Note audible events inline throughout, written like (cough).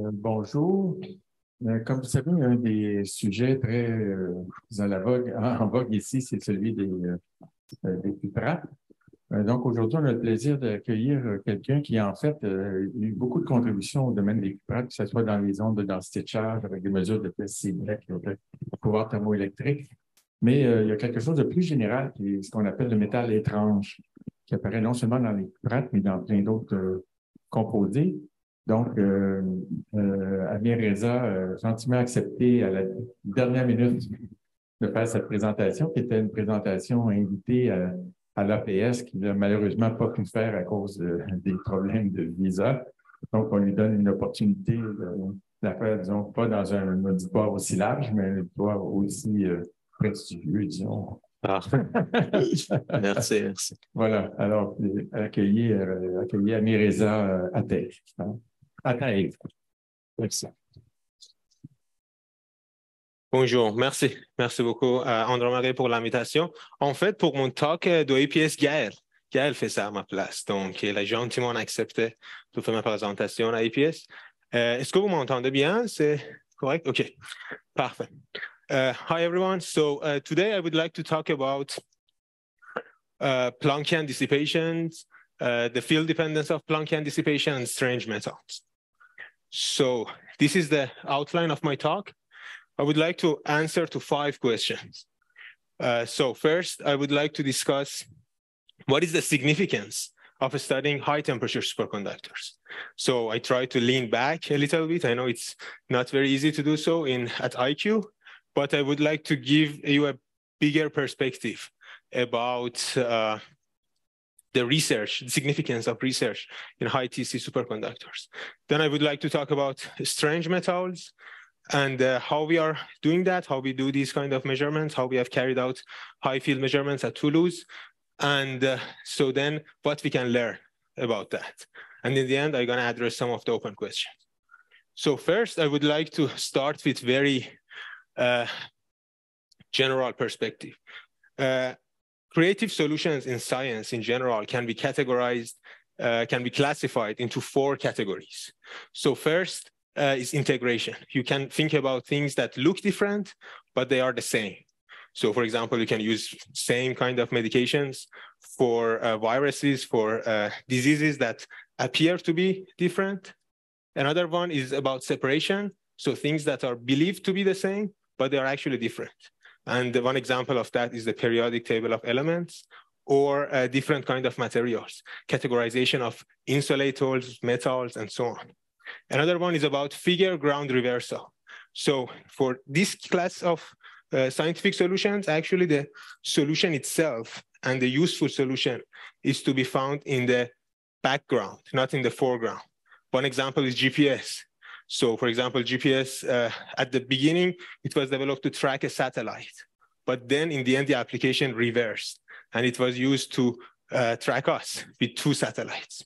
Euh, bonjour. Euh, comme vous savez, un des sujets très euh, en, (laughs) vogue, ici, c'est celui des, des donc aujourd'hui, on a le plaisir d'accueillir quelqu'un qui, en fait, a eu beaucoup de contributions au domaine des cuprates, que ce soit dans les ondes de densité de charge avec des mesures de test de pouvoir thermoélectrique. Mais il y a quelque chose de plus général qui est ce qu'on appelle le métal étrange, qui apparaît non seulement dans les cuprates, mais dans plein d'autres composés. Donc, euh, euh, Amir Reza a gentiment accepté à la dernière minute de faire cette présentation, qui était une présentation invitée à, l'APS, qui n'a malheureusement pas pu faire à cause (laughs) des problèmes de visa. Donc, on lui donne une opportunité de, la faire, disons, pas dans un auditoire aussi large, mais un auditoire aussi euh, prestigieux, disons. Ah. (laughs) merci, merci. Voilà. Alors, accueillir, euh, accueillir Amir Reza euh, à terre. Hein. Bonjour, merci. Merci beaucoup, à André-Marie, pour l'invitation. En fait, pour mon talk euh, de APS, Gaël. Gaël fait ça à ma place. Donc, il a gentiment accepté de faire ma présentation à APS. Euh, est-ce que vous m'entendez bien? C'est correct? OK. Parfait. Hi, everyone. So uh, today I would like to talk about uh, Planckian dissipations, uh, the field dependence of Planckian dissipation, and strange metals. So this is the outline of my talk. I would like to answer to five questions. Uh, so first, I would like to discuss what is the significance of studying high temperature superconductors. So I try to lean back a little bit. I know it's not very easy to do so in at IQ, but I would like to give you a bigger perspective about uh, the research, the significance of research in high TC superconductors. Then I would like to talk about strange metals and uh, how we are doing that, how we do these kind of measurements, how we have carried out high field measurements at Toulouse. And uh, so then what we can learn about that. And in the end, I'm gonna address some of the open questions. So first, I would like to start with very uh, general perspective. Creative solutions in science in general can be categorized, uh, can be classified into four categories. So first uh, is integration. You can think about things that look different, but they are the same. So for example, you can use same kind of medications for uh, viruses, for uh, diseases that appear to be different. Another one is about separation. So things that are believed to be the same, but they are actually different. And one example of that is the periodic table of elements or uh, different kind of materials, categorization of insulators, metals, and so on. Another one is about figure ground reversal. So for this class of uh, scientific solutions, actually the solution itself and the useful solution is to be found in the background, not in the foreground. One example is GPS. So for example, GPS, uh, at the beginning, it was developed to track a satellite. But then in the end, the application reversed and it was used to uh, track us with two satellites.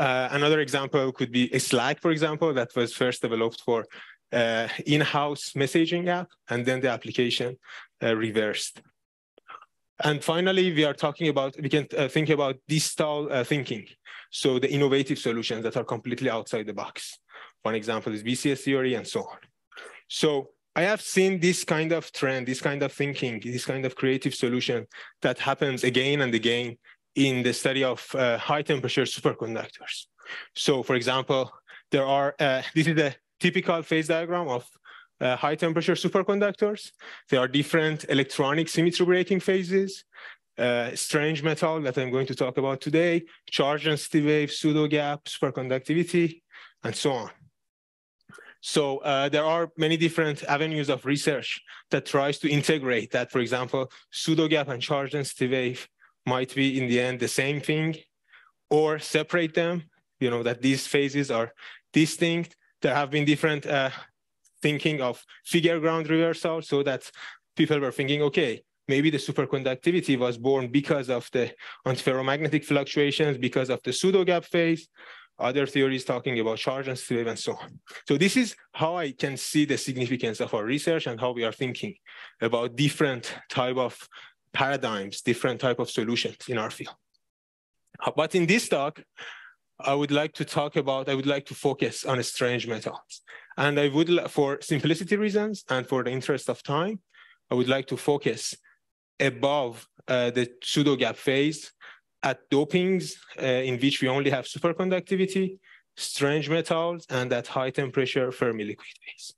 Uh, another example could be a Slack, for example, that was first developed for uh, in-house messaging app, and then the application uh, reversed. And finally, we are talking about, we can uh, think about distal uh, thinking. So the innovative solutions that are completely outside the box. One example is BCS theory and so on. So I have seen this kind of trend, this kind of thinking, this kind of creative solution that happens again and again in the study of uh, high temperature superconductors. So for example, there are, uh, this is a typical phase diagram of uh, high temperature superconductors. There are different electronic symmetry breaking phases, uh, strange metal that I'm going to talk about today, charge density wave, pseudo gap, superconductivity, and so on. So uh, there are many different avenues of research that tries to integrate that. For example, pseudo gap and charge density wave might be in the end the same thing, or separate them. You know that these phases are distinct. There have been different uh, thinking of figure ground reversal, so that people were thinking, okay, maybe the superconductivity was born because of the antiferromagnetic fluctuations, because of the pseudo gap phase, other theories talking about charge and slave and so on. So this is how I can see the significance of our research and how we are thinking about different type of paradigms, different type of solutions in our field. But in this talk, I would like to talk about, I would like to focus on strange metals. And I would, for simplicity reasons and for the interest of time, I would like to focus above uh, the pseudo gap phase at dopings uh, in which we only have superconductivity, strange metals, and at high temperature Fermi liquid phase.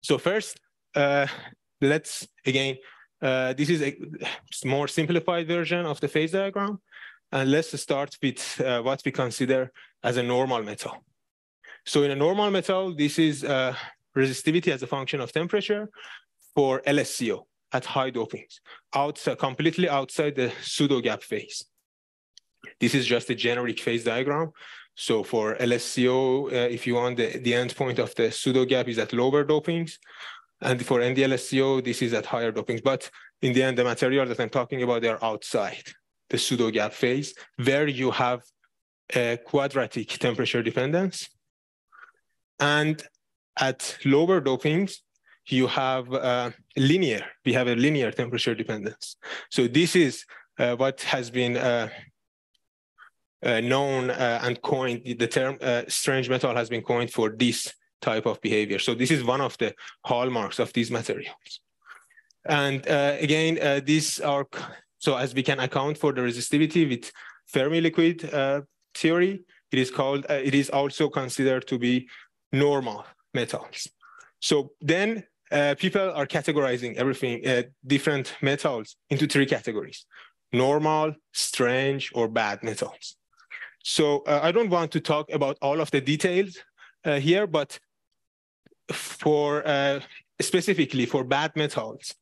So first, uh, let's again, uh, this is a more simplified version of the phase diagram. And let's start with uh, what we consider as a normal metal. So in a normal metal, this is uh, resistivity as a function of temperature for LSCO at high dopings, outside, completely outside the pseudo gap phase. This is just a generic phase diagram. So for LSCO, uh, if you want, the, the endpoint of the pseudo gap is at lower dopings. And for NDLSCO, this is at higher dopings. But in the end, the material that I'm talking about, they're outside the pseudo gap phase, where you have a quadratic temperature dependence. And at lower dopings, you have linear, we have a linear temperature dependence. So this is uh, what has been uh, uh known uh, and coined, the term uh, strange metal has been coined for this type of behavior. So this is one of the hallmarks of these materials. And again, these are, so as we can account for the resistivity with Fermi liquid theory, it is called, it is also considered to be normal metals. So then uh, people are categorizing everything, uh, different metals into three categories, normal, strange, or bad metals. So uh, I don't want to talk about all of the details uh, here, but for uh, specifically for bad metals,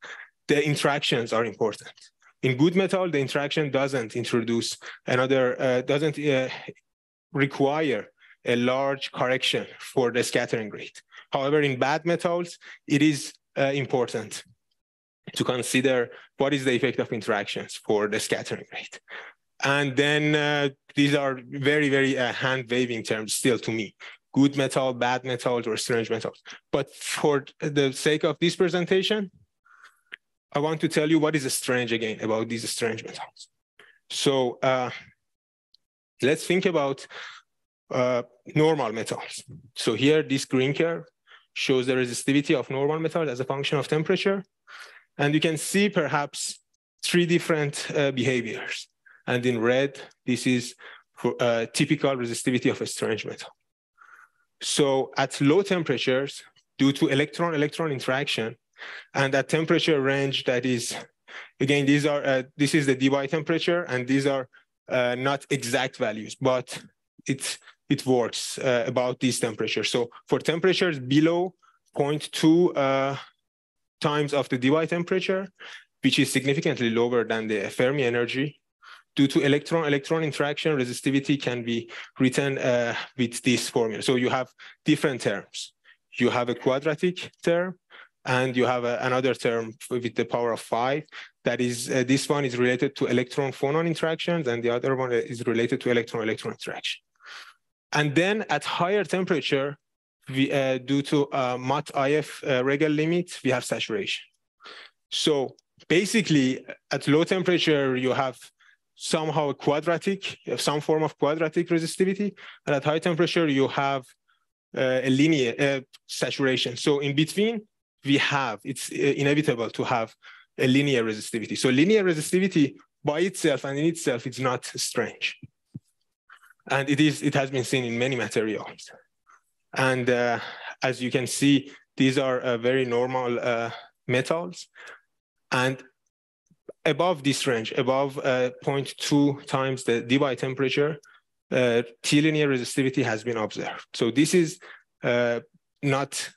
the interactions are important. In good metal, the interaction doesn't introduce another, doesn't require a large correction for the scattering rate. However, in bad metals, it is uh, important to consider what is the effect of interactions for the scattering rate. And then uh, these are very, very uh, hand waving terms still to me good metal, bad metals, or strange metals. But for the sake of this presentation, I want to tell you what is strange again about these strange metals. So uh, let's think about uh, normal metals. So here, this green curve shows the resistivity of normal metals as a function of temperature. And you can see perhaps three different uh, behaviors. And in red, this is for, uh, typical resistivity of a strange metal. So at low temperatures, due to electron-electron interaction, and at temperature range that is, again, these are, uh, this is the Debye temperature, and these are uh, not exact values, but it's it works uh, about these temperatures. So for temperatures below 0.2 uh, times of the Debye temperature, which is significantly lower than the Fermi energy, due to electron-electron interaction, resistivity can be written uh, with this formula. So you have different terms. You have a quadratic term, and you have a, another term with the power of five. That is, uh, this one is related to electron-phonon interactions, and the other one is related to electron-electron interaction. And then at higher temperature, we, uh, due to uh, Mott Ioffe uh, Regel limit, we have saturation. So basically, at low temperature, you have somehow a quadratic, some form of quadratic resistivity, and at high temperature, you have uh, a linear uh, saturation. So in between, we have, it's uh, inevitable to have a linear resistivity. So linear resistivity by itself and in itself, it's not strange and it is it has been seen in many materials. And uh, as you can see, these are uh, very normal uh, metals. And above this range, above uh, 0.2 times the Debye temperature, uh, T-linear resistivity has been observed. So this is uh, not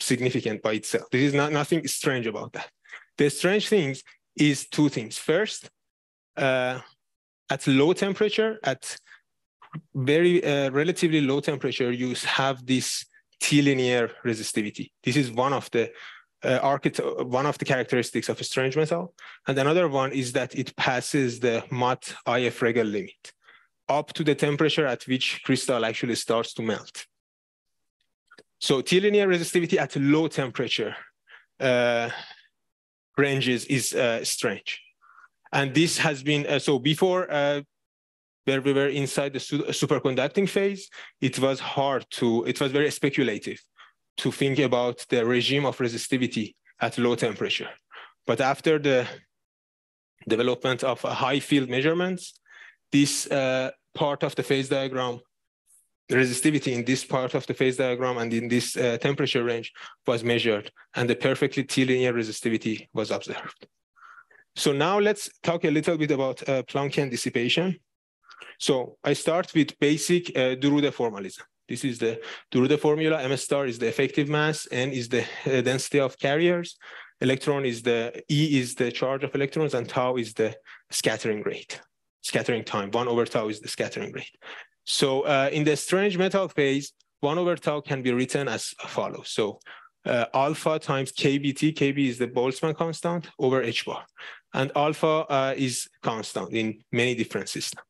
significant by itself. This is not nothing strange about that. The strange things is two things. First, at low temperature, at very uh, relatively low temperature, you have this T-linear resistivity. This is one of the uh, one of the characteristics of a strange metal. And another one is that it passes the Mott Ioffe Regel limit up to the temperature at which crystal actually starts to melt. So T-linear resistivity at low temperature uh, ranges is uh, strange. And this has been, uh, so before uh, where we were inside the superconducting phase, it was hard to, it was very speculative to think about the regime of resistivity at low temperature. But after the development of high field measurements, this uh, part of the phase diagram, the resistivity in this part of the phase diagram and in this uh, temperature range was measured, and the perfectly T-linear resistivity was observed. So now let's talk a little bit about uh, Planckian dissipation. So I start with basic uh, formalism. This is the Drude formula. M star is the effective mass, N is the uh, density of carriers, electron is the, E is the charge of electrons, and tau is the scattering rate, scattering time. One over tau is the scattering rate. So uh, in the strange metal phase, one over tau can be written as follows. So uh, alpha times kBt, kb is the Boltzmann constant over h bar. And alpha uh, is constant in many different systems.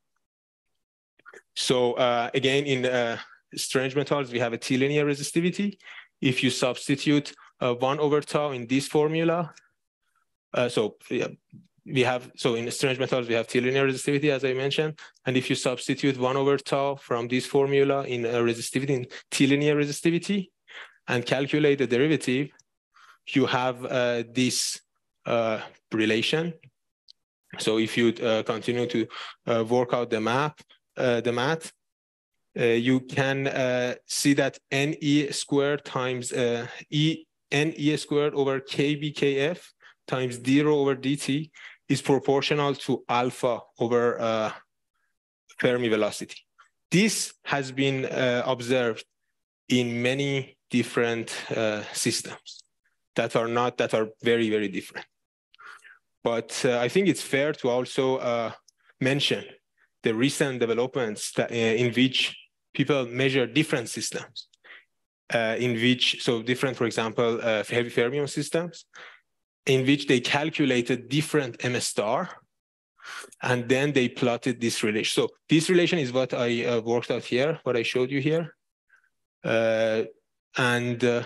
So uh, again, in uh, strange metals, we have a T-linear resistivity. If you substitute uh, 1 over tau in this formula, uh, so yeah, we have, so in strange metals, we have T-linear resistivity, as I mentioned. And if you substitute 1 over tau from this formula in a resistivity, in T-linear resistivity, and calculate the derivative, you have uh, this uh, relation. So if you uh, continue to uh, work out the map, the math, uh, you can uh, see that NE squared times uh, E NE squared over KBKF times zero over DT is proportional to alpha over uh, Fermi velocity. This has been uh, observed in many different uh, systems that are not, that are very, very different. But I think it's fair to also mention the recent developments that, in which people measure different systems uh, in which, so different, for example, uh, heavy fermion systems, in which they calculated different M star, and then they plotted this relation. So this relation is what I uh, worked out here, what I showed you here. Uh, and uh,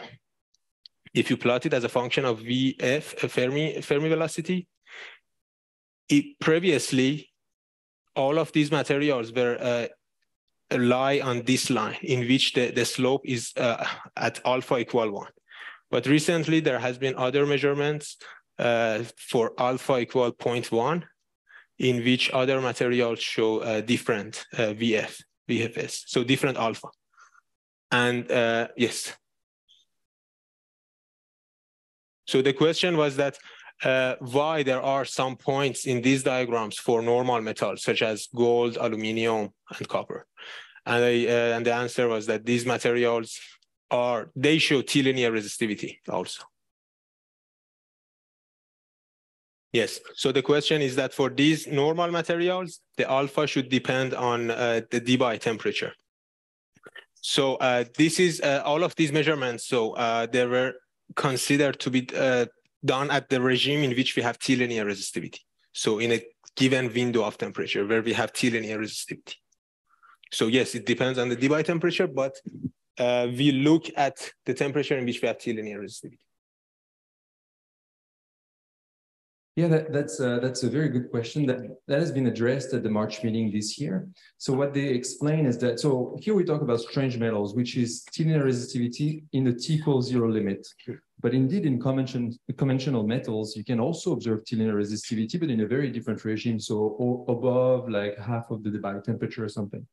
if you plot it as a function of VF, Fermi, Fermi velocity, it previously, all of these materials were uh, lie on this line in which the, the slope is uh, at alpha equal one. But recently there has been other measurements uh, for alpha equal 0.1 in which other materials show uh, different uh, VF, VFS, so different alpha. And uh, yes. So the question was that uh, why there are some points in these diagrams for normal metals, such as gold, aluminium, and copper. And, I, uh, and the answer was that these materials are, they show T-linear resistivity also. Yes, so the question is that for these normal materials, the alpha should depend on uh, the Debye temperature. So uh, this is uh, all of these measurements. So uh, they were considered to be uh, done at the regime in which we have T-linear resistivity. So in a given window of temperature where we have T-linear resistivity. So yes, it depends on the Debye temperature, but uh, we look at the temperature in which we have T-linear resistivity. Yeah, that, that's uh, that's a very good question that that has been addressed at the March meeting this year. So what they explain is that so here we talk about strange metals, which is T-linear resistivity in the T equals zero limit. But indeed, in convention, conventional metals, you can also observe T-linear resistivity, but in a very different regime. So above like half of the Debye temperature or something.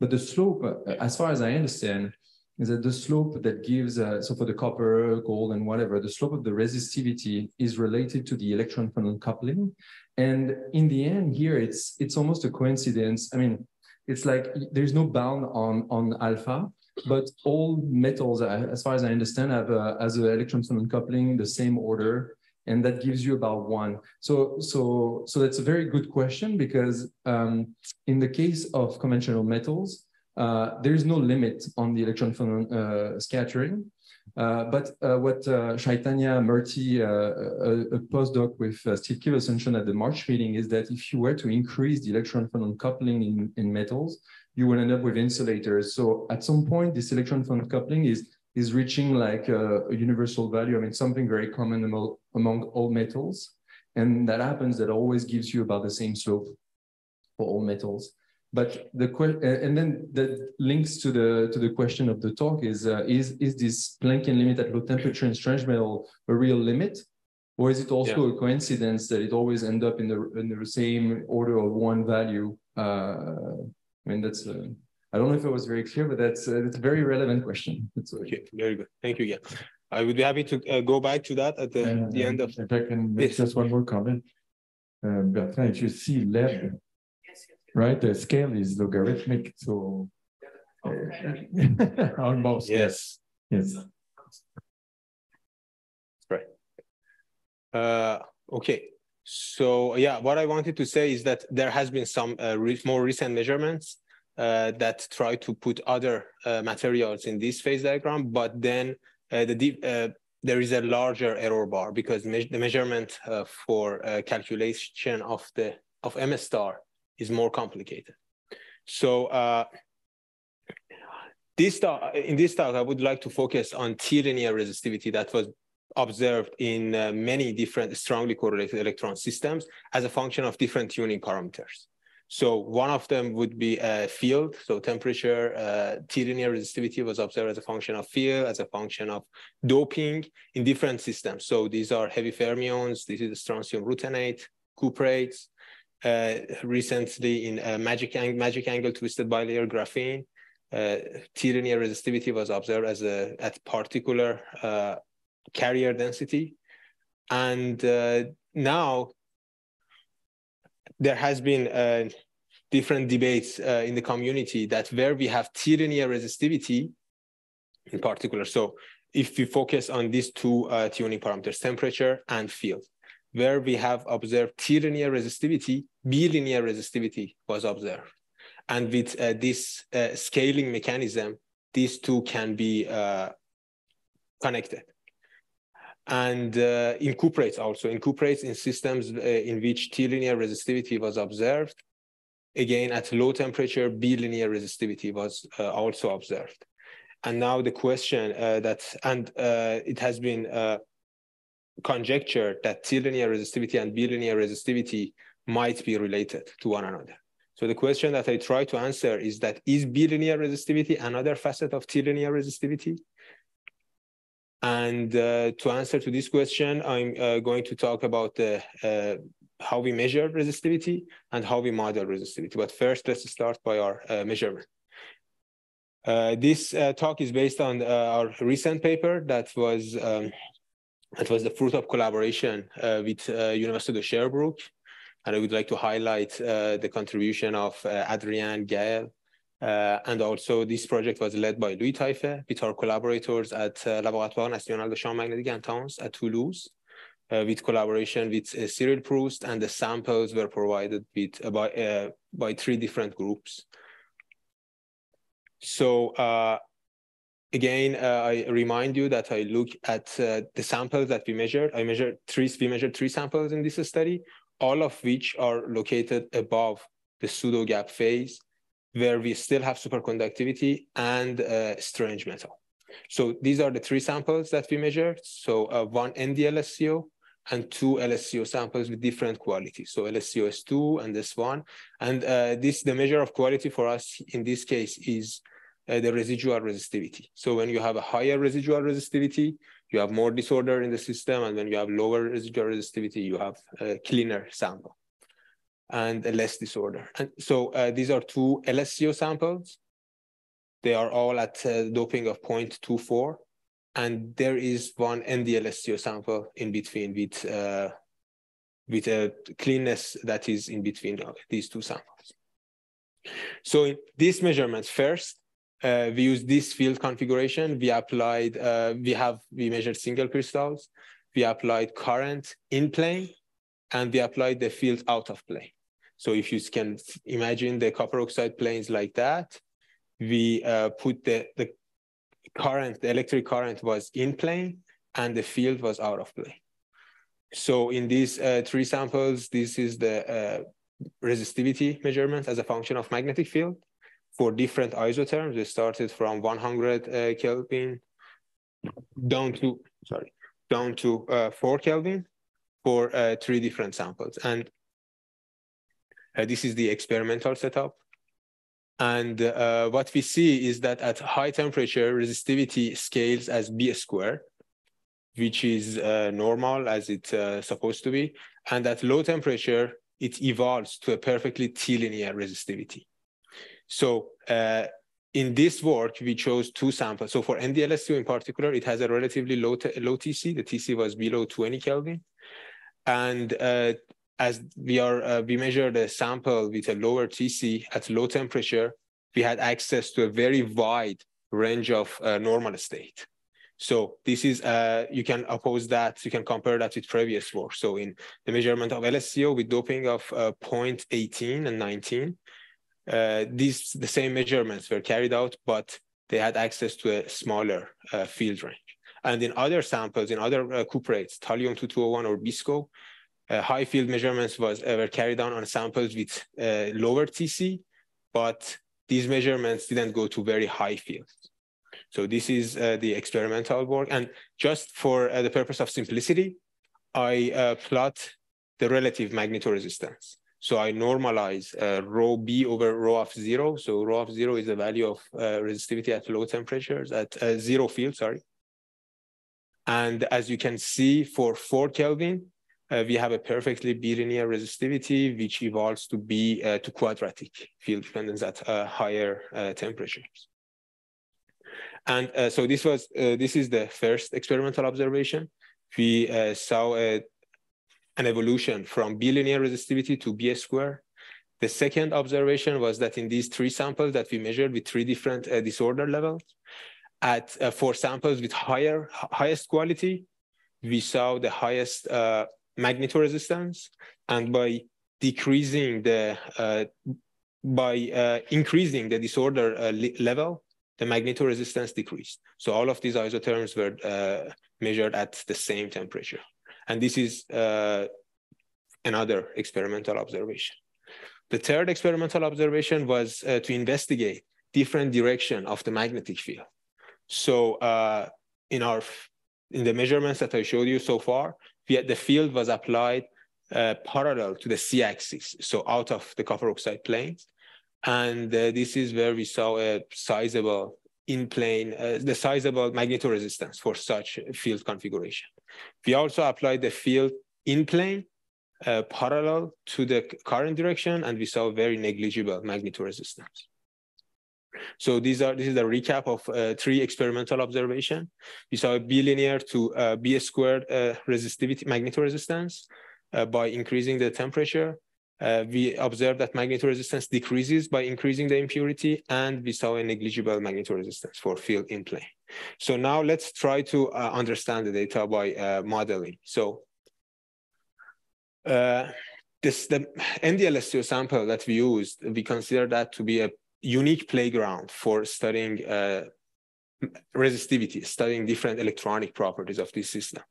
But the slope, uh, as far as I understand, is that the slope that gives, uh, so for the copper, gold, and whatever, the slope of the resistivity is related to the electron phonon coupling. And in the end here, it's it's almost a coincidence. I mean, it's like there's no bound on, on alpha, but all metals, uh, as far as I understand, have a, as an electron phonon coupling the same order and that gives you about one. So, so, so that's a very good question because um, in the case of conventional metals, uh, there is no limit on the electron phonon uh, scattering. Uh, but what Chaitanya Murthy, a, a, postdoc with Steve Kivelson mentioned at the March meeting is that if you were to increase the electron phonon coupling in, in metals, you will end up with insulators. So at some point, this electron phonon coupling is is reaching like a, a, universal value. I mean, something very common among, among all metals. And that happens, that always gives you about the same slope for all metals. But the uh, and then the links to the to the question of the talk is uh, is is this Planckian limit at low temperature in strange metal a real limit, or is it also a coincidence that it always end up in the in the same order of one value? Uh, I mean that's. Uh, I don't know if it was very clear, but that's uh, that's a very relevant question. That's Okay, very good. Thank you. Yeah, I would be happy to uh, go back to that at the, Uh, the end of. If I can make Yes. just one more comment. Uh, Bertrand, if you see yes. Right, the scale is logarithmic, so. uh, (laughs) Almost, yes, yes. Right. Uh, okay. So yeah, what I wanted to say is that there has been some uh, re more recent measurements uh, that try to put other uh, materials in this phase diagram, but then uh, the deep, uh, there is a larger error bar because me the measurement uh, for uh, calculation of the of MS star is more complicated. So uh, this talk, in this talk, I would like to focus on T-linear resistivity that was observed in uh, many different strongly correlated electron systems as a function of different tuning parameters. So one of them would be a field. So temperature, uh, T-linear resistivity was observed as a function of field, as a function of doping in different systems. So these are heavy fermions. This is strontium ruthenate, cuprates. Uh, recently in magic, ang magic angle twisted bilayer graphene, uh, T-linear resistivity was observed as a at particular uh, carrier density. And now there has been different debates uh, in the community that where we have T-linear resistivity in particular. So if we focus on these two uh, tuning parameters, temperature and field, where we have observed T-linear resistivity, B-linear resistivity was observed. And with uh, this uh, scaling mechanism, these two can be uh, connected and uh, in cuprates also in cuprates in systems uh, in which T-linear resistivity was observed. Again, at low temperature, B-linear resistivity was uh, also observed. And now the question that, and it has been conjectured that T-linear resistivity and B-linear resistivity might be related to one another. So the question that I try to answer is that is B-linear resistivity another facet of T-linear resistivity? And uh, to answer to this question, I'm uh, going to talk about the, uh, how we measure resistivity and how we model resistivity. But first, let's start by our uh, measurement. Uh, this uh, talk is based on our recent paper that was um, that was the fruit of collaboration uh, with uh, University of Sherbrooke. And I would like to highlight uh, the contribution of Adrien Gaël, uh, and also this project was led by Louis Taillefer with our collaborators at uh, Laboratoire National de Champs Magnétiques Intenses at Toulouse, uh, with collaboration with Cyril Proust, and the samples were provided with by, by three different groups. So again, uh, I remind you that I look at uh, the samples that we measured. I measured three, we measured three samples in this study, all of which are located above the pseudo gap phase where we still have superconductivity and uh, strange metal. So these are the three samples that we measured. So uh, one ND-LSCO and two LSCO samples with different qualities. So LSCO S2 and this one. And uh, this, the measure of quality for us in this case is uh, the residual resistivity. So when you have a higher residual resistivity, you have more disorder in the system. And when you have lower residual resistivity, you have a cleaner sample and less disorder. And so uh, these are two LSCO samples. They are all at uh, doping of 0.24. And there is one ND-LSCO sample in between with, uh, with a cleanness that is in between these two samples. So in these measurements, first, uh, we use this field configuration. We applied, uh, we have, we measured single crystals. We applied current in plane and we applied the field out of plane. So if you can imagine the copper oxide planes like that, we uh, put the, the current, the electric current was in plane and the field was out of plane. So in these uh, three samples, this is the uh, resistivity measurement as a function of magnetic field. For different isotherms, we started from 100 uh, Kelvin down to, sorry, down to uh, four Kelvin for uh, three different samples. And uh, this is the experimental setup. And uh, what we see is that at high temperature, resistivity scales as B squared, which is uh, normal as it's supposed to be. And at low temperature, it evolves to a perfectly T-linear resistivity. So uh, in this work, we chose two samples. So for NDLS2 in particular, it has a relatively low, low TC. The TC was below 20 Kelvin. And uh, as we are, uh, we measured a sample with a lower TC at low temperature, we had access to a very wide range of uh, normal state. So this is, uh, you can oppose that, you can compare that with previous work. So in the measurement of LSCO with doping of uh, 0.18 and 19, uh, these the same measurements were carried out, but they had access to a smaller uh, field range. And in other samples, in other uh, cuprates, thallium-2201 or BSCCO, uh, high field measurements was uh, were carried on on samples with uh, lower TC, but these measurements didn't go to very high fields. So this is the experimental work. And just for the purpose of simplicity, I plot the relative magnetoresistance. So I normalize uh, rho B over rho of zero. So rho of zero is the value of uh, resistivity at low temperatures, at uh, zero field, sorry. And as you can see for four Kelvin, uh, we have a perfectly B-linear resistivity, which evolves to be uh, to quadratic field dependence at uh, higher temperatures. And so this was this is the first experimental observation. We saw a an evolution from B-linear resistivity to B square. The second observation was that in these three samples that we measured with three different uh, disorder levels, at uh, samples with higher highest quality, we saw the highest uh, magnetoresistance, and by decreasing the uh, by uh, increasing the disorder uh, level, the magnetoresistance decreased. So all of these isotherms were measured at the same temperature. And this is uh, another experimental observation. The third experimental observation was uh, to investigate different direction of the magnetic field. So uh, in our in the measurements that I showed you so far, the field was applied uh, parallel to the c-axis, so out of the copper oxide planes. And uh, this is where we saw a sizable in plane, uh, the sizable magnetoresistance for such field configuration. We also applied the field in plane uh, parallel to the current direction, and we saw very negligible magnetoresistance. So these are this is a recap of uh, three experimental observation. We saw a B-linear to uh, B squared uh, resistivity magnetoresistance uh, by increasing the temperature. Uh, we observed that magnetoresistance decreases by increasing the impurity, and we saw a negligible magnetoresistance for field in plane. So now let's try to uh, understand the data by uh, modeling. So uh, this the NDLSCO sample that we used, we consider that to be a unique playground for studying uh, resistivity, studying different electronic properties of this system.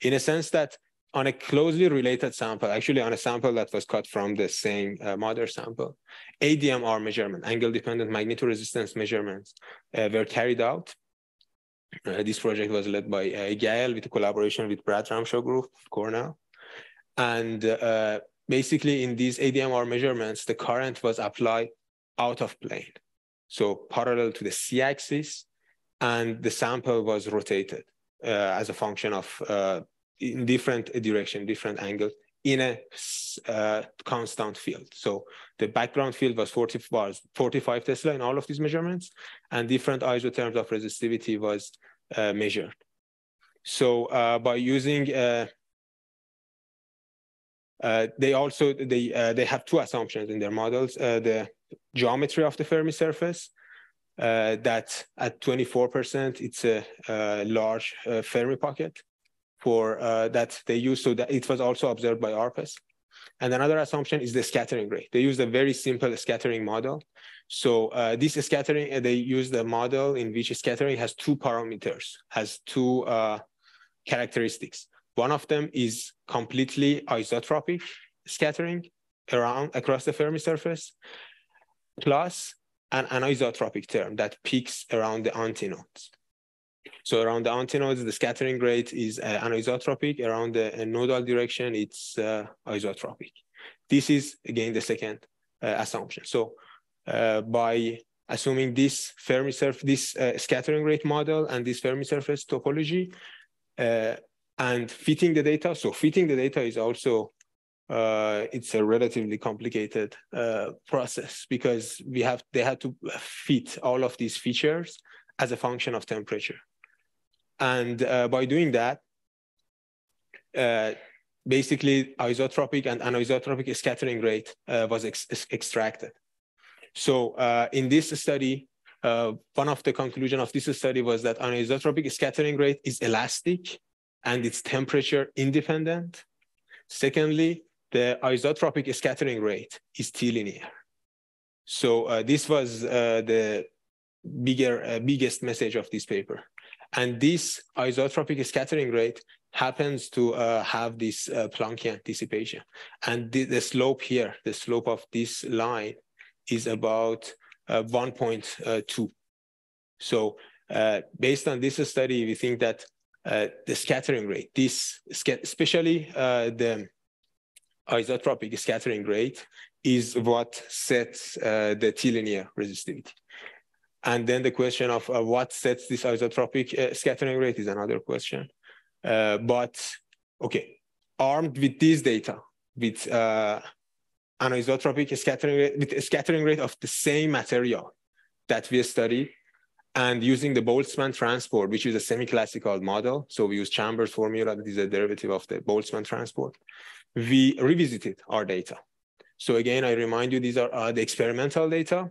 In a sense that on a closely related sample, actually on a sample that was cut from the same uh, mother sample, ADMR measurement, angle-dependent magnetoresistance measurements uh, were carried out. Uh, this project was led by uh, Gael with collaboration with Brad Ramshaw Group, Cornell. And uh, basically in these ADMR measurements, the current was applied out of plane. So parallel to the c-axis, and the sample was rotated uh, as a function of uh, in different direction, different angles in a uh, constant field. So the background field was 40 bars, 45 Tesla in all of these measurements, and different isotherms of resistivity was uh, measured. So uh, by using, uh, uh, they also they uh, they have two assumptions in their models: the geometry of the Fermi surface, that at 24% it's a, a large Fermi pocket, for uh, that they use so that it was also observed by ARPES. And another assumption is the scattering rate. They use a very simple scattering model. So uh, this scattering, uh, they use the model in which scattering has two parameters, has two uh, characteristics. One of them is completely isotropic scattering around across the Fermi surface, plus an anisotropic term that peaks around the antinodes. So around the antinodes, the scattering rate is uh, anisotropic. Around the uh, nodal direction, it's uh, isotropic. This is, again, the second uh, assumption. So uh, by assuming this Fermi surface, this uh, scattering rate model and this Fermi surface topology, and fitting the data. So fitting the data is also uh, it's a relatively complicated uh, process because we have they had to fit all of these features as a function of temperature, and uh, by doing that, uh, basically isotropic and anisotropic scattering rate uh, was ex extracted. So uh, in this study, one of the conclusion of this study was that anisotropic scattering rate is elastic and it's temperature independent. Secondly, the isotropic scattering rate is T-linear. So uh, this was uh, the bigger, uh, biggest message of this paper. And this isotropic scattering rate happens to uh, have this uh, Planckian dissipation. And the, the, slope here, the slope of this line is about uh, 1.2. So based on this study, we think that uh, the scattering rate. This, especially uh, the isotropic scattering rate, is what sets uh, the T-linear resistivity. And then the question of uh, what sets this isotropic uh, scattering rate is another question. Uh, but okay, armed with this data, with an isotropic scattering rate, with a scattering rate of the same material that we studied, and using the Boltzmann transport, which is a semi-classical model. So we use Chambers formula that is a derivative of the Boltzmann transport. We revisited our data. So again, I remind you, these are uh, the experimental data.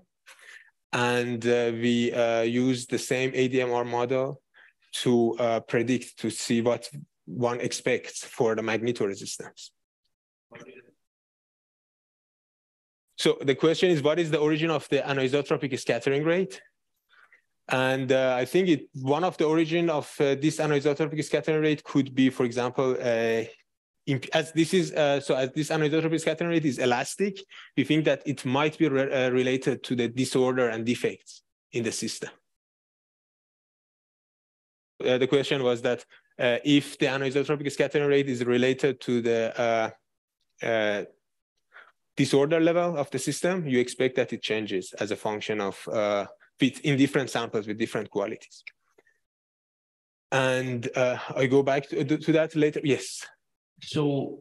And uh, we uh, use the same ADMR model to uh, predict, to see what one expects for the magnetoresistance. So the question is, what is the origin of the anisotropic scattering rate? And uh, I think it, one of the origin of uh, this anisotropic scattering rate could be, for example, uh, as this is uh, so as this anisotropic scattering rate is elastic, we think that it might be re uh, related to the disorder and defects in the system. Uh, the question was that if the anisotropic scattering rate is related to the disorder level of the system, you expect that it changes as a function of with in different samples with different qualities. And uh, I go back to, to that later. Yes. So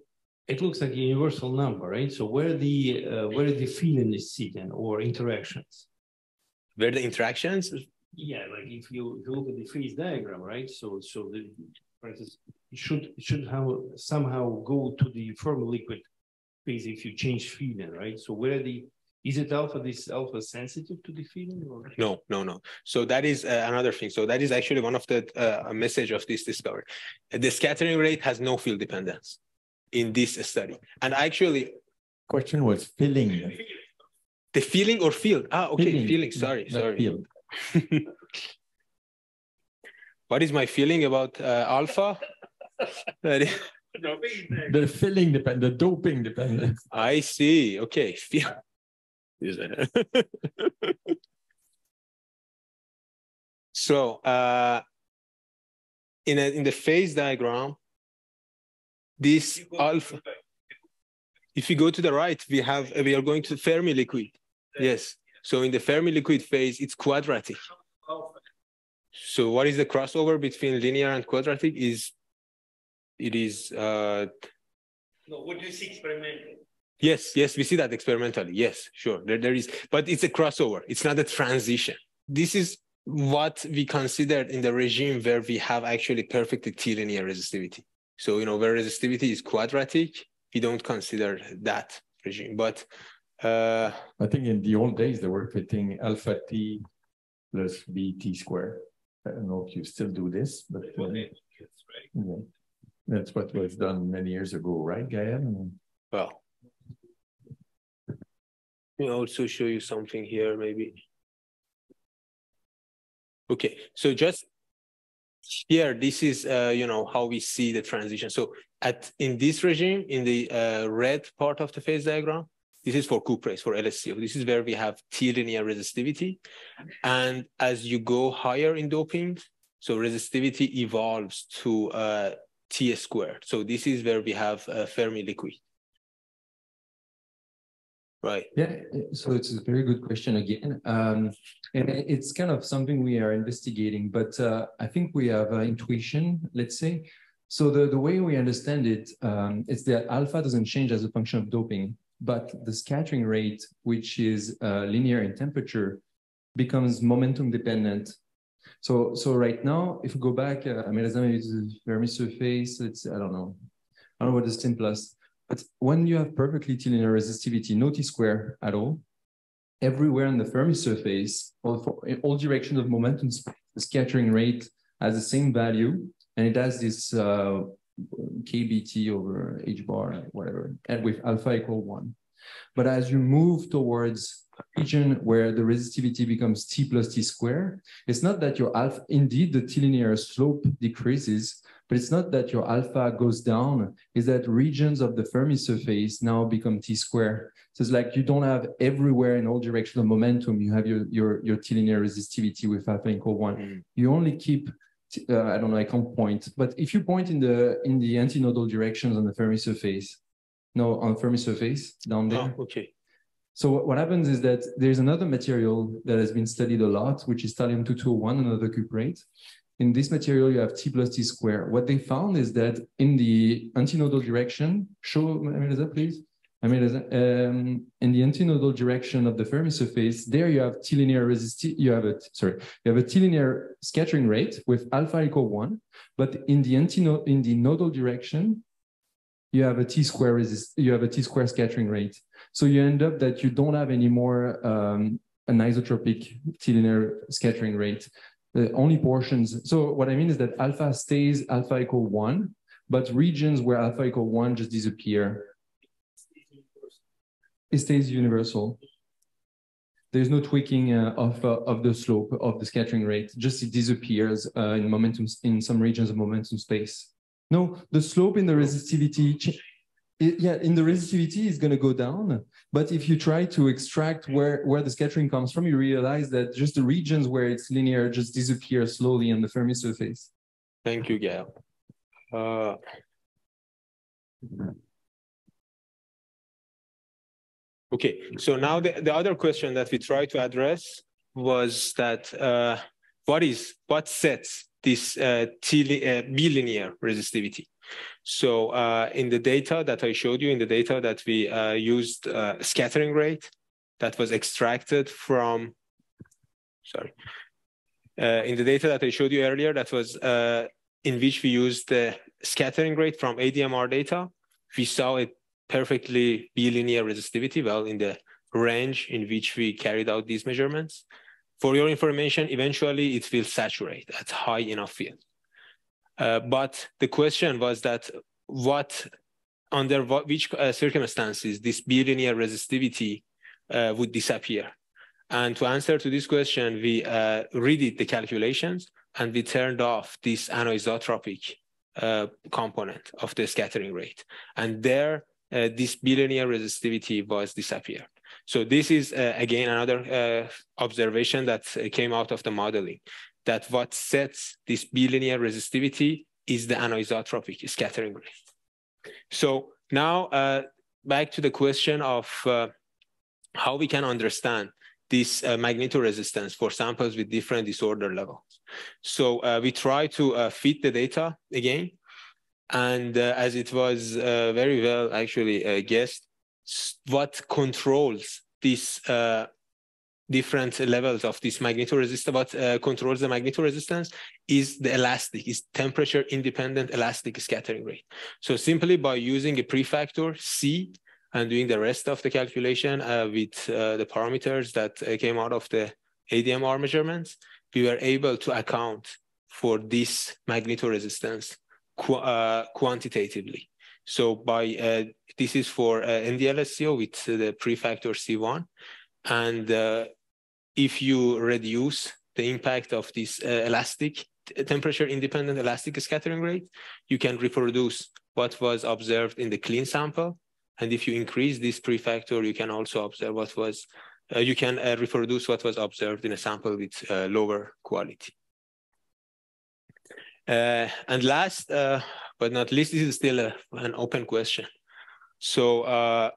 it looks like a universal number, right? So where the uh, where the feeling is sitting or interactions? Where the interactions? Yeah, like if you, if you look at the phase diagram, right? So so the for instance, it should it should have somehow go to the Fermi liquid phase if you change feeling, right? So where the is it alpha this alpha sensitive to the feeling? Or? No, no, no. So that is uh, another thing. So that is actually one of the uh, message of this discovery. The scattering rate has no field dependence in this study. And actually, question was feeling. The feeling or field? Ah, okay, feeling. feeling. Sorry, sorry. Field. (laughs) what is my feeling about uh, alpha? the filling depend, the doping dependence. I see. Okay. (laughs) so uh, in, a, in the phase diagram, this alpha, if you go to the right, we have we are going to Fermi liquid. Yes. So in the Fermi liquid phase, it's quadratic. So what is the crossover between linear and quadratic? Is it is uh, no, what do you see experimentally? Yes, yes, we see that experimentally. Yes, sure. There, there is, but it's a crossover. It's not a transition. This is what we considered in the regime where we have actually perfectly T-linear resistivity. So, you know, where resistivity is quadratic, we don't consider that regime. But uh, I think in the old days, they were fitting alpha T plus BT squared. I don't know if you still do this, but uh, yeah, that's what was done many years ago, right, Gael? Well, me also show you something here, maybe. Okay, so just here, this is, uh, you know, how we see the transition. So at in this regime, in the uh, red part of the phase diagram, this is for cuprate, for LSCO. This is where we have T-linear resistivity. And as you go higher in doping, so resistivity evolves to uh, T squared. So this is where we have uh, Fermi liquid. Right. Yeah, so it's a very good question again. Um, and it's kind of something we are investigating, but uh, I think we have uh, intuition, let's say. So the, the way we understand it um, is that alpha doesn't change as a function of doping, but the scattering rate, which is uh, linear in temperature, becomes momentum dependent. So, so right now, if we go back, uh, I mean, as I use Fermi surface, it's, I don't know, I don't know what the stim plus, but when you have perfectly linear resistivity, no t square at all, everywhere in the Fermi surface, all for, in all directions of momentum, the scattering rate has the same value, and it has this uh, kbt over h bar, whatever, and with alpha equal one. But as you move towards a region where the resistivity becomes t plus t square, it's not that your alpha, indeed the t linear slope decreases, but it's not that your alpha goes down, is that regions of the Fermi surface now become t square. So it's like you don't have everywhere in all directions of momentum, you have your, your, your T linear resistivity with alpha equal one. Mm. You only keep, uh, I don't know, I can't point, but if you point in the in the antinodal directions on the Fermi surface, no, on Fermi surface down there. Oh, okay. So what, what happens is that there's another material that has been studied a lot, which is thallium-221, another cuprate in this material, you have t plus t square. What they found is that in the antinodal direction, show Amirreza, please. Amirreza, um, in the antinodal direction of the Fermi surface, there you have T linear resistivity, you have a, sorry, you have a T linear scattering rate with alpha equal one, but in the in the nodal direction, you have a T square resist, you have a T square scattering rate. So you end up that you don't have any more um, an isotropic T linear scattering rate the only portions. So what I mean is that alpha stays alpha equal one, but regions where alpha equal one just disappear. It stays universal. There's no tweaking uh, of, uh, of the slope of the scattering rate, just it disappears uh, in momentum in some regions of momentum space. No, the slope in the resistivity it, yeah, in the resistivity is going to go down. But if you try to extract where, where the scattering comes from, you realize that just the regions where it's linear just disappear slowly on the Fermi surface. Thank you, Gael. Uh, okay, so now the, the other question that we try to address was that uh, what is what sets this uh, T, uh, B-linear resistivity? So uh, in the data that I showed you, in the data that we uh, used uh, scattering rate that was extracted from, sorry, uh, in the data that I showed you earlier, that was uh, in which we used the scattering rate from ADMR data, we saw a perfectly B-linear resistivity, well, in the range in which we carried out these measurements. For your information, eventually it will saturate at high enough field. Uh, but the question was that what, under what, which uh, circumstances this B-linear resistivity uh, would disappear. And to answer to this question, we uh, redid the calculations and we turned off this anisotropic uh, component of the scattering rate. And there, this B-linear resistivity was disappeared. So this is, again, another observation that came out of the modeling that what sets this B-linear resistivity is the anisotropic scattering rate. So now uh, back to the question of uh, how we can understand this uh, magnetoresistance for samples with different disorder levels. So uh, we try to uh, fit the data again. And uh, as it was very well actually guessed, what controls this different levels of this magnetoresistance, what uh, controls the magnetoresistance is the elastic, is temperature independent elastic scattering rate. So simply by using a prefactor C and doing the rest of the calculation uh, with uh, the parameters that uh, came out of the ADMR measurements, we were able to account for this magnetoresistance qu uh, quantitatively. So by uh, this is for NDLSCO with the prefactor C1, and uh, if you reduce the impact of this uh, elastic temperature independent elastic scattering rate, you can reproduce what was observed in the clean sample. And if you increase this prefactor, you can also observe what was, uh, you can uh, reproduce what was observed in a sample with uh, lower quality. Uh, and last but not least, this is still a, an open question. So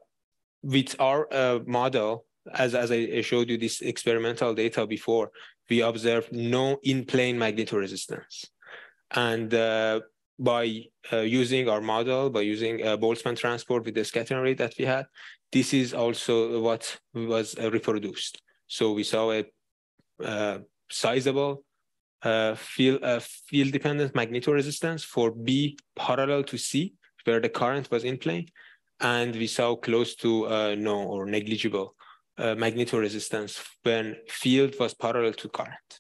with our uh, model, as, as I showed you this experimental data before, we observed no in-plane magnetoresistance. And uh, by uh, using our model, by using uh, Boltzmann transport with the scattering rate that we had, this is also what was uh, reproduced. So we saw a uh, sizable uh, field, field dependent magnetoresistance for B parallel to C, where the current was in plane. And we saw close to no or negligible magnetoresistance when field was parallel to current.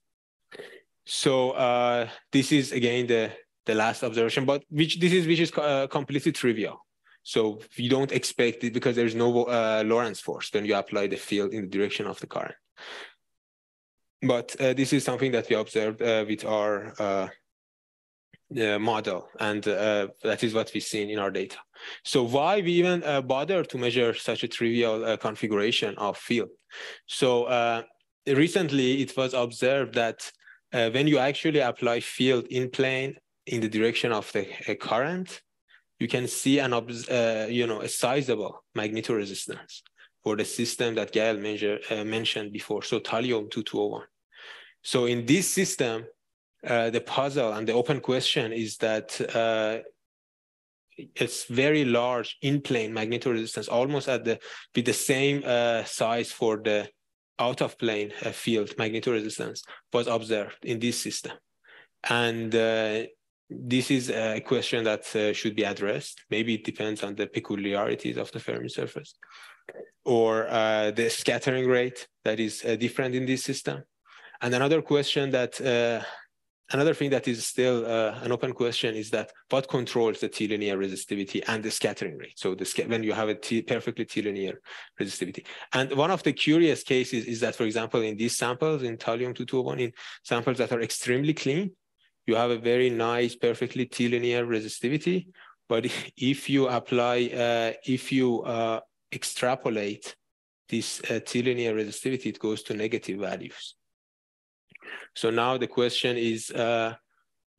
So uh, this is again the the last observation, but which this is which is uh, completely trivial. So you don't expect it because there's no uh, Lorentz force when you apply the field in the direction of the current. But uh, this is something that we observed uh, with our uh, model, and uh, that is what we've seen in our data. So why we even bother to measure such a trivial configuration of field? So recently it was observed that when you actually apply field in plane in the direction of the current, you can see an uh, you know a sizable magnetoresistance for the system that Gael measure, uh, mentioned before, so thallium 2201. So in this system, uh, the puzzle and the open question is that uh, it's very large in-plane magnetoresistance, almost at the with the same uh, size for the out-of-plane uh, field magnetoresistance was observed in this system. And this is a question that uh, should be addressed. Maybe it depends on the peculiarities of the Fermi surface or uh, the scattering rate that is uh, different in this system. And another question that, uh, another thing that is still uh, an open question is that what controls the T-linear resistivity and the scattering rate? So the when you have a T perfectly T-linear resistivity. And one of the curious cases is that, for example, in these samples, in thallium-221, in samples that are extremely clean, you have a very nice, perfectly T-linear resistivity. But (laughs) if you apply, uh, if you uh, extrapolate this uh, T-linear resistivity, it goes to negative values. So now the question is uh,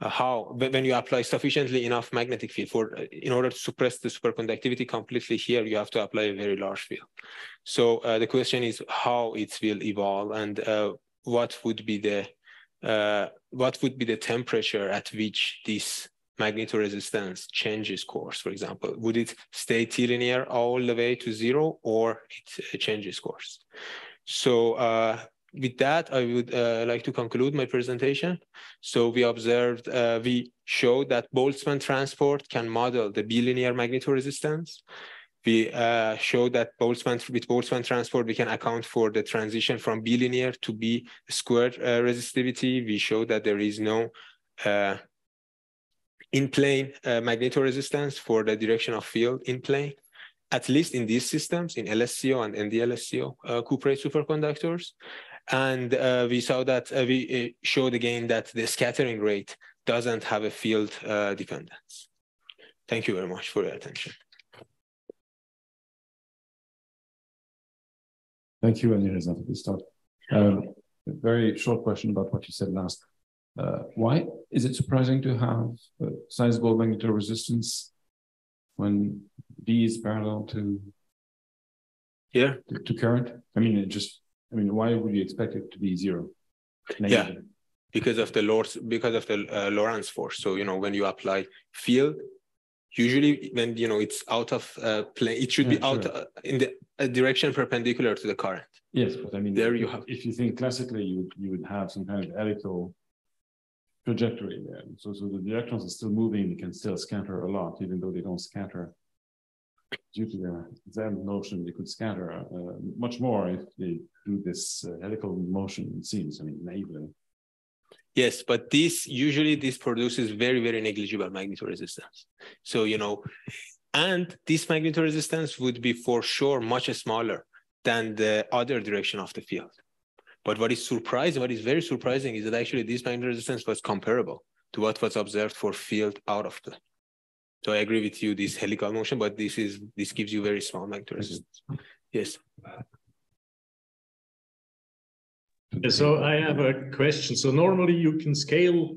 uh, how, when you apply sufficiently enough magnetic field for, in order to suppress the superconductivity completely here, you have to apply a very large field. So uh, the question is how it will evolve and what would be the uh, what would be the temperature at which this magnetoresistance changes course, for example? Would it stay T-linear all the way to zero or it uh, changes course? So uh, with that, I would uh, like to conclude my presentation. So we observed, uh, we showed that Boltzmann transport can model the B-linear magnetoresistance we uh, show that Boltzmann, with Boltzmann transport, we can account for the transition from B-linear to B squared uh, resistivity. We show that there is no uh, in-plane uh, magnetoresistance for the direction of field in plane, at least in these systems, in LSCO and ND-LSCO uh, cuprate superconductors. And uh, we saw that uh, we showed again that the scattering rate doesn't have a field dependence. Thank you very much for your attention. Thank you, Amirreza, for this talk. Um, a very short question about what you said last. Uh, why is it surprising to have a sizable magnetoresistance when B is parallel to yeah to, to current? I mean, it just I mean, why would you expect it to be zero? Negative? Yeah, because of the Lorentz because of the uh, Lorentz force. So you know when you apply field, usually when you know it's out of uh, plane, it should yeah, be out sure. uh, in the a direction perpendicular to the current. Yes, but I mean, there you have. If you think classically, you would, you would have some kind of helical trajectory there. So, so the electrons are still moving, they can still scatter a lot, even though they don't scatter due to the Zen motion, they could scatter uh, much more if they do this uh, helical motion, it seems, I mean, naively. Yes, but this usually this produces very, very negligible magnetoresistance. So, you know, and this magnetoresistance would be for sure much smaller than the other direction of the field. But what is surprising, what is very surprising is that actually this magnetoresistance was comparable to what was observed for field out of plane. So I agree with you, this helical motion, but this is this gives you very small magnetoresistance. Yes. So I have a question. So normally you can scale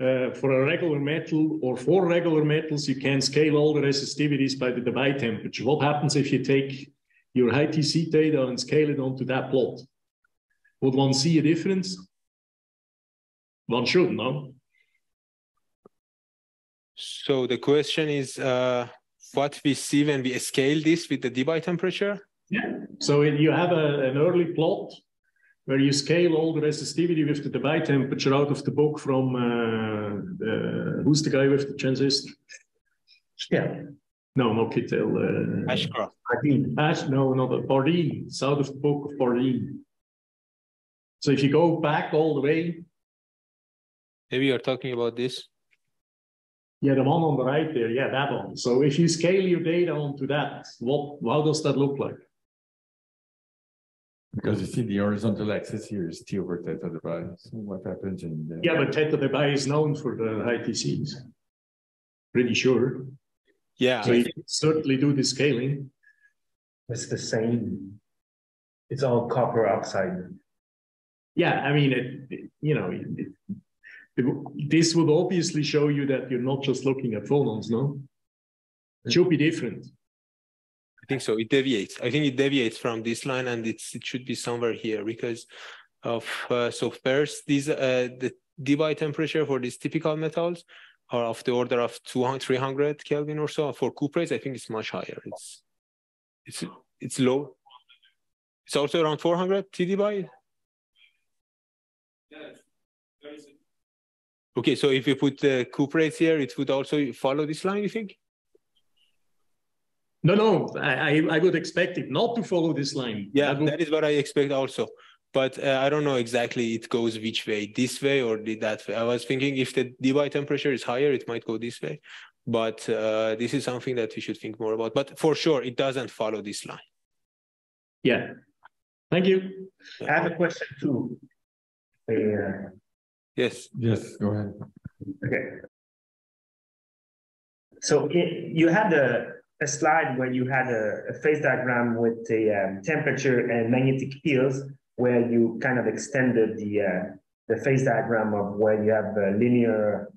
uh, for a regular metal or for regular metals, you can scale all the resistivities by the Debye temperature. What happens if you take your ITC data and scale it onto that plot. Would one see a difference? One should, no? So the question is uh, what we see when we scale this with the Debye temperature? Yeah. So you have a, an early plot where you scale all the resistivity with the Debye temperature out of the book from uh, the, who's the guy with the transistor? Yeah. No, no Kittel. Uh, Ashcroft. I think Ash, no, not a Bardeen. It's out of the book of Bardeen. So if you go back all the way, Maybe you're talking about this. Yeah, the one on the right there, yeah, that one. So if you scale your data onto that, what, how does that look like? Because you see the horizontal axis here is T over theta divided. So what happens in the. Yeah, but Theta Debye is known for the high TCs. Pretty sure. Yeah. So you certainly do the scaling. It's the same. It's all copper oxide. Yeah, I mean, it, it- you know, it, it- it- this would obviously show you that you're not just looking at phonons, no? It should be different. I think so. It deviates. I think it deviates from this line, and it's it should be somewhere here because of uh, so first these uh, the Debye temperature for these typical metals are of the order of 200 300 Kelvin or so. For cuprates, I think it's much higher. It's it's it's low. It's also around 400 T Debye. Okay, so if you put the cuprates here, it would also follow this line. You think? No, no, I, I, I would expect it not to follow this line. Yeah, That would- that is what I expect also. But uh, I don't know exactly it goes which way, this way or that way. I was thinking if the Debye temperature is higher, it might go this way. But uh, this is something that we should think more about. But for sure, it doesn't follow this line. yeah. Thank you. I have a question too. Uh, Yes. Yes, go ahead. okay. So it, you had a, a slide where you had a, a phase diagram with the um, temperature and magnetic fields, where you kind of extended the uh, the phase diagram of where you have uh, linear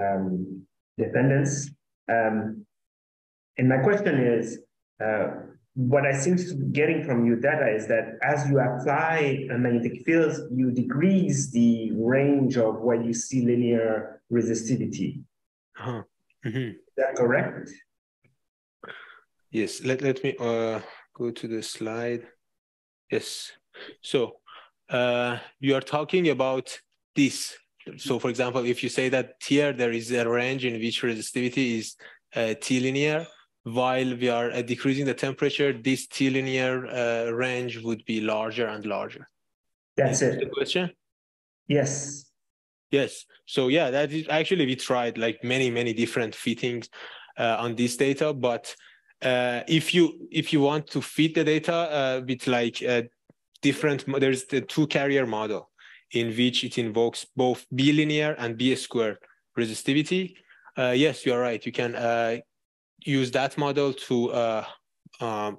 um, dependence. Um, and my question is, uh, what I seem to be getting from your data is that as you apply a magnetic field, you decrease the range of where you see linear resistivity. Uh-huh. Mhm. Is that correct? Yes, let, let me uh, go to the slide. Yes. So uh, you are talking about this. So for example, if you say that here there is a range in which resistivity is uh, T-linear, while we are uh, decreasing the temperature, this T-linear uh, range would be larger and larger. That's Is the question? Yes. Yes. So yeah, that is actually we tried like many many different fittings uh, on this data, but uh, if you if you want to fit the data uh, with like uh, different, there's the two carrier model in which it invokes both B linear and B squared resistivity. Uh, yes, you are right. You can uh, use that model to uh, um,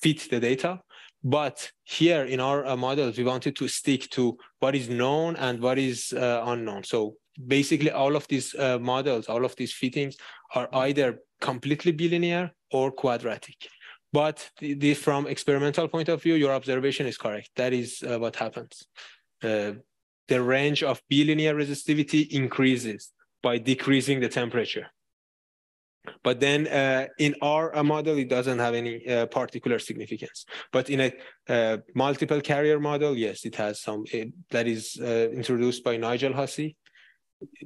fit the data. But here in our uh, models, we wanted to stick to what is known and what is uh, unknown. So basically, all of these uh, models, all of these fittings are either completely B-linear or quadratic. But the, the, from experimental point of view, your observation is correct. That is uh, what happens. Uh, the range of B-linear resistivity increases by decreasing the temperature. But then uh, in our uh, model, it doesn't have any uh, particular significance. But in a uh, multiple carrier model, yes, it has some, it, that is uh, introduced by Nigel Hussey.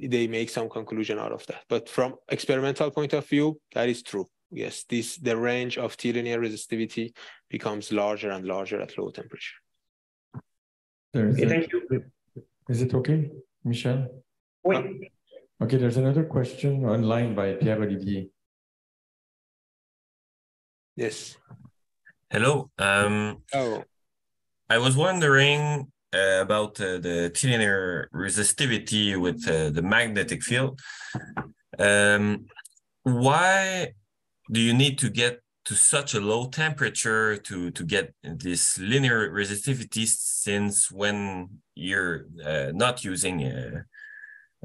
They make some conclusion out of that. But from experimental point of view, that is true. Yes, this the range of T-linear resistivity becomes larger and larger at low temperature. Okay, thank you. Is it okay, Michel? Wait, Okay, there's another question online by Pierre Olivier. Yes. Hello. Um, Oh, I was wondering uh, about uh, the linear resistivity with uh, the magnetic field. Um, why do you need to get to such a low temperature to to get this linear resistivity? Since when you're uh, not using uh,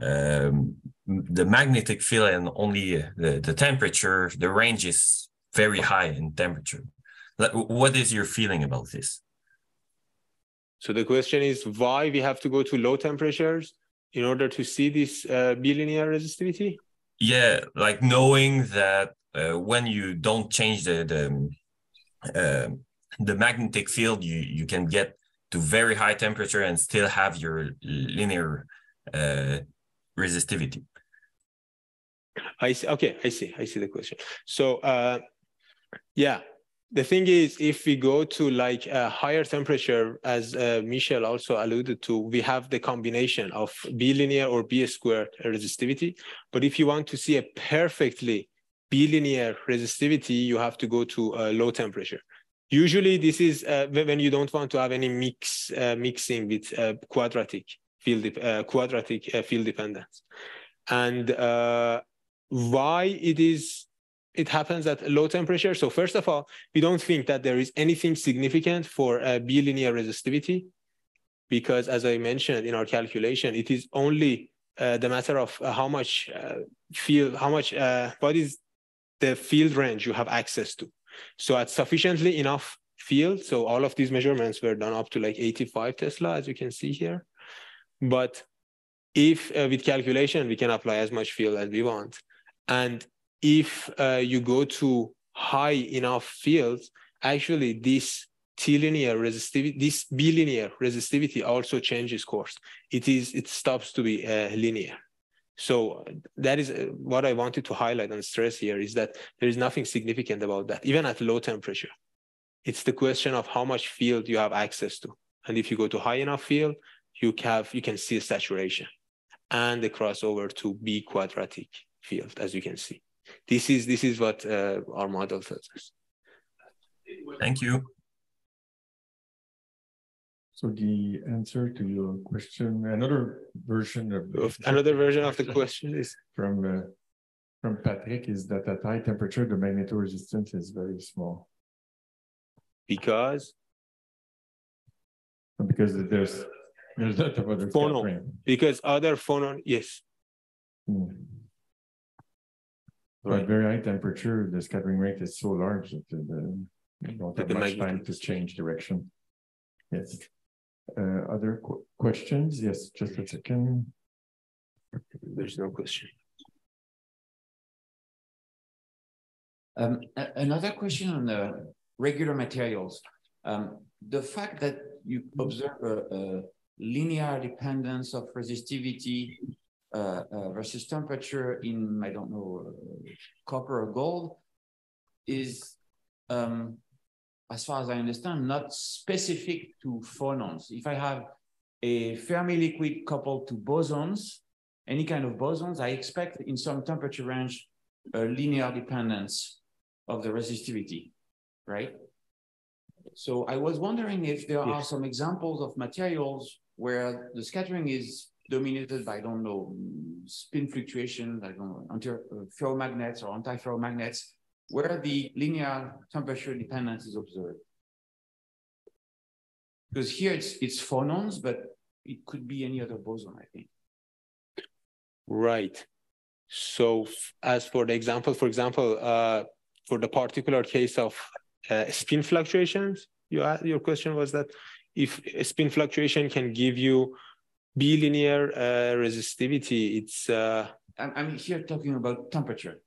um, the magnetic field and only the the temperature, the range is very high in temperature. What is your feeling about this? So the question is why we have to go to low temperatures in order to see this uh, B-linear resistivity? Yeah, like knowing that uh, when you don't change the the, uh, the magnetic field, you you can get to very high temperature and still have your linear uh, resistivity. I see. Okay, I see. I see the question. So, uh, yeah, the thing is, if we go to like a higher temperature, as uh, Michel also alluded to, we have the combination of B-linear or B squared resistivity. But if you want to see a perfectly B-linear resistivity, you have to go to a low temperature. Usually, this is uh, when you don't want to have any mix uh, mixing with uh, quadratic field uh, quadratic uh, field dependence, and why it is it happens at low temperature. So first of all, we don't think that there is anything significant for a B-linear resistivity because as I mentioned in our calculation, it is only uh, the matter of uh, how much uh, field, how much, uh, what is the field range you have access to. So at sufficiently enough field, so all of these measurements were done up to like 85 Tesla, as you can see here. But if uh, with calculation, we can apply as much field as we want. And if uh, you go to high enough fields, actually this T-linear resistivity, this B-linear resistivity also changes course. It is, it stops to be uh, linear. So that is uh, what I wanted to highlight and stress here is that there is nothing significant about that, even at low temperature. It's the question of how much field you have access to. And if you go to high enough field, you have you can see a saturation and the crossover to B quadratic field, as you can see this is this is what uh, our model tells us. Thank you. So the answer to your question, another version of, of another version of the question is from uh, from Patrick is that at high temperature the magnetoresistance is very small. Because because there's there's not of other phonon. Because other phonon, yes. Hmm. Right. At very high temperature, the scattering rate is so large that the, you don't have much time to change direction. Yes. Uh, other qu questions? Yes, just a second. There's no question. Um, another question on the regular materials. Um, the fact that you observe a, a linear dependence of resistivity uh, uh, versus temperature in, I don't know, uh, copper or gold is, um, as far as I understand, not specific to phonons. If I have a Fermi liquid coupled to bosons, any kind of bosons, I expect in some temperature range a linear dependence of the resistivity, right? So I was wondering if there yes. are some examples of materials where the scattering is dominated by, I don't know, spin fluctuations, I don't know, anti ferromagnets or antiferromagnets, where the linear temperature dependence is observed. Because here it's, it's phonons, but it could be any other boson, I think. Right. So as for the example, for example, uh, for the particular case of uh, spin fluctuations, you your question was that if a spin fluctuation can give you B-linear uh, resistivity, it's. Uh, I'm, I'm here talking about temperature.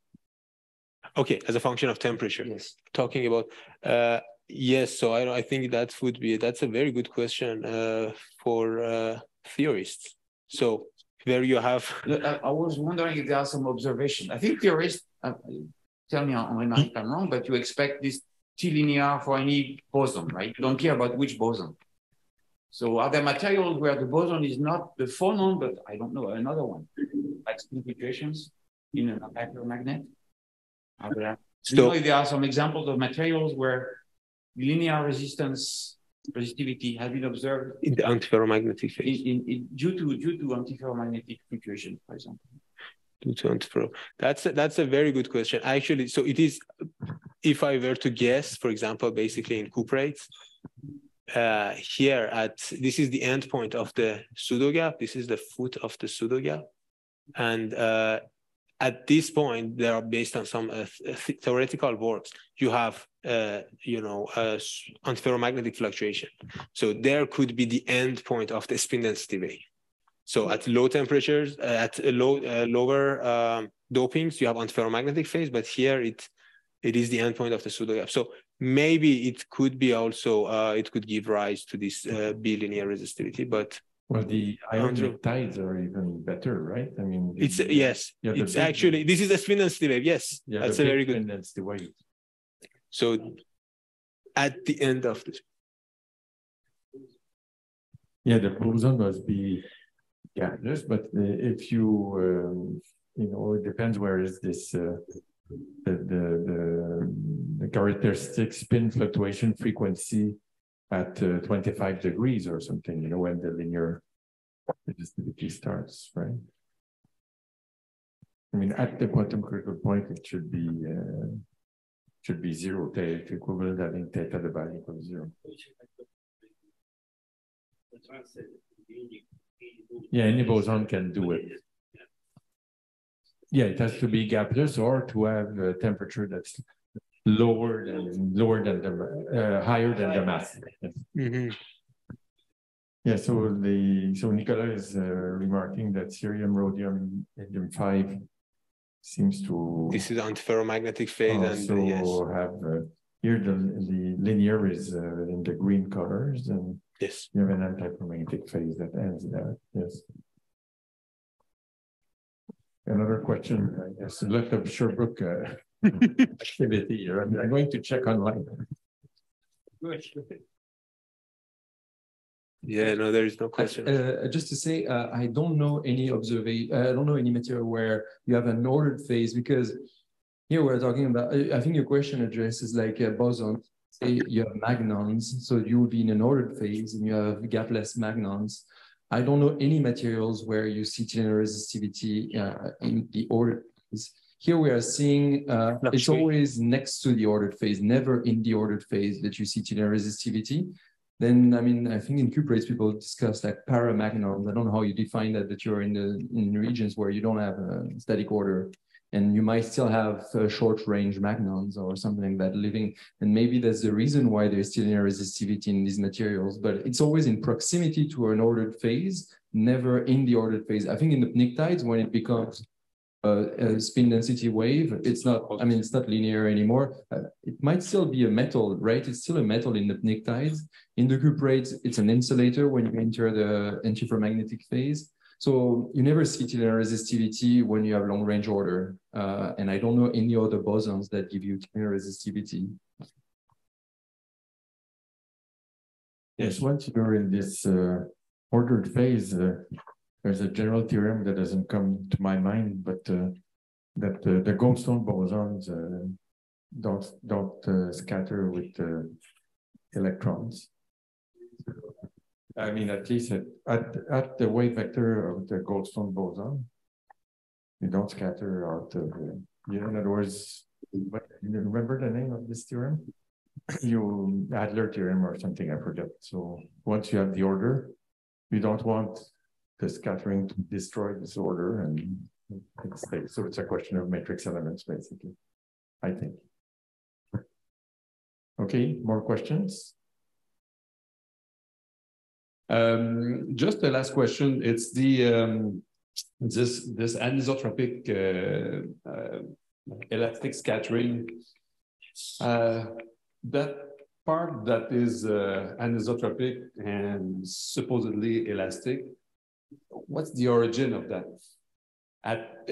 Okay, as a function of temperature. Yes. Talking about, uh, yes, so I, I think that would be, that's a very good question uh, for uh, theorists. So there you have. (laughs) I, I, was wondering if there are some observations. I think theorists, uh, tell me when I'm wrong, but you expect this T linear for any boson, right? You don't care about which boson. So are there materials where the boson is not the phonon, but I don't know, another one, like spin fluctuations in an? Are there, so, you know if there are some examples of materials where linear resistance resistivity has been observed in the antiferromagnetic phase in, in, in, due to due to antiferromagnetic fluctuation, for example. Due to antiferro. That's a, that's a very good question. Actually, so it is. If I were to guess, for example, basically in cuprates, uh, here at, this is the end point of the pseudo gap. This is the foot of the pseudo gap. And uh, at this point, they are based on some uh, th theoretical works. You have uh, you know, uh, antiferromagnetic fluctuation. So there could be the end point of the spin density wave. So at low temperatures, uh, at low lower um, dopings, you have antiferromagnetic phase, but here it it is the endpoint of the pseudo gap. So maybe it could be also uh, it could give rise to this uh, B-linear resistivity, but well, the pnictides are even better, right? I mean, it's yes, yeah, it's actually this is a spin density wave. Yes, yeah, that's a very good. spin density wave. So at the end of this, Yeah, the boson must be gapless, but uh, if you, um, you know, it depends where is this, uh, the, the, the, the characteristic spin fluctuation frequency at uh, 25 degrees or something, you know, when the linear resistivity starts, right? I mean, at the quantum critical point, it should be, uh, should be zero, the equivalent having theta the value of zero. Yeah, any boson can do it. Yeah, it has to be gapless or to have a temperature that's lower than lower than the uh, higher than the mass. Yes. Mhm. Yeah, so the so Nicola is uh, remarking that cerium, rhodium, indium five seems to this is an antiferromagnetic phase, and also uh, yes, have uh, here the the linear is uh, in the green colors and yes. you have an antiferromagnetic phase that ends there. Yes. Another question, I guess, left of Sherbrooke uh, (laughs) activity here. I'm, I'm going to check online. Yeah, no, there is no question. Uh, just to say, uh, I don't know any observation, I don't know any material where you have an ordered phase because here we're talking about, I, I think your question addresses like a boson. Say you have magnons, so you would be in an ordered phase and you have gapless magnons. I don't know any materials where you see linear resistivity uh, in the ordered phase. Here we are seeing uh, it's always next to the ordered phase, never in the ordered phase that you see linear resistivity. Then, I mean, I think in cuprates, people discuss like paramagnons. I don't know how you define that, that you're in the in regions where you don't have a static order and you might still have uh, short range magnons or something like that living. And maybe that's the reason why there's still linear resistivity in these materials, but it's always in proximity to an ordered phase, never in the ordered phase. I think in the pnictides, when it becomes uh, a spin density wave. It's not, I mean, it's not linear anymore. Uh, it might still be a metal, right? It's still a metal in the pnictides. In the cuprates, it's an insulator when you enter the antiferromagnetic phase. So you never see linear resistivity when you have long range order. Uh, and I don't know any other bosons that give you linear resistivity. Yes, once you're in this uh, ordered phase, uh, there's a general theorem that doesn't come to my mind, but uh, that uh, the goldstone bosons uh, don't don't scatter with electrons. I mean, at least at, at at the wave vector of the goldstone boson, you don't scatter out of. Uh, yeah, in other words, you remember the name of this theorem? you Adler theorem or something, I forget. So once you have the order, you don't want the scattering to destroy this order and it stays. So it's a question of matrix elements, basically, I think. Okay, more questions? Um, just the last question. It's the um, this this anisotropic uh, uh, elastic scattering. Uh, that part that is uh, anisotropic and supposedly elastic. What's the origin of that? At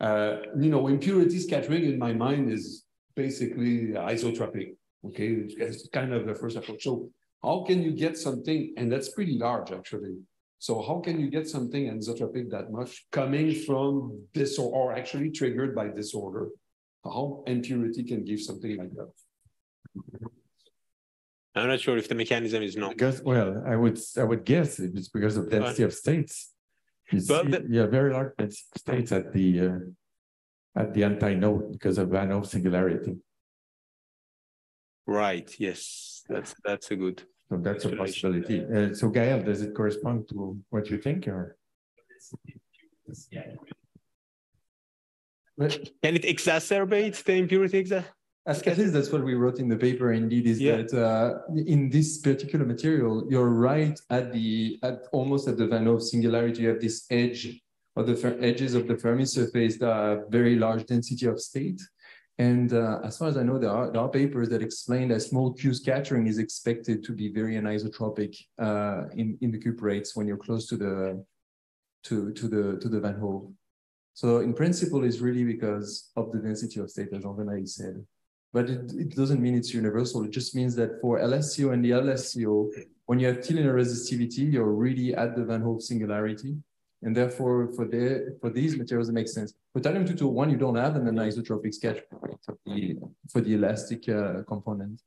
uh, you know, impurity scattering in my mind is basically isotropic. Okay, it's kind of the first approach. So how can you get something, and that's pretty large actually. So how can you get something anisotropic that much coming from this or, or actually triggered by disorder? How impurity can give something like that? I'm not sure if the mechanism is known. Because, well, I would I would guess it's because of density of states. You But see, the- yeah, very large density of states at the uh, at the anti-node because of Van Hove singularity. Right. Yes. That's that's a good. So that's a possibility. Uh, so Gael, does it correspond to what you think or? Can it exacerbate the impurity exa- At least that's what we wrote in the paper. Indeed, is Yeah. that uh, in this particular material, you're right at the at almost at the Van Hove singularity. You have this edge or the edges of the Fermi surface that are very large density of state. And uh, as far as I know, there are, there are papers that explain that small Q scattering is expected to be very anisotropic uh, in, in the cuprates when you're close to the to, to the to the Van Hove. So in principle, it's really because of the density of state, as Jean said. But it, it doesn't mean it's universal. It just means that for LSCO and the LSCO, when you have linear resistivity, you're really at the Van Hove singularity. And therefore, for the for these materials, it makes sense. For thallium 221, you don't have an anisotropic sketch for the, for the elastic uh, component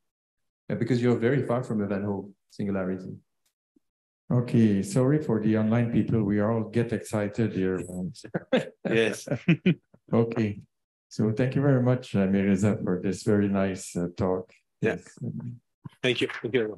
Yeah, because you're very far from a Van Hove singularity. Okay, sorry for the online people. We all get excited here. (laughs) Yes. (laughs) Okay, so thank you very much, uh, Mirza, for this very nice uh, talk. Yeah. Thank you. Thank you.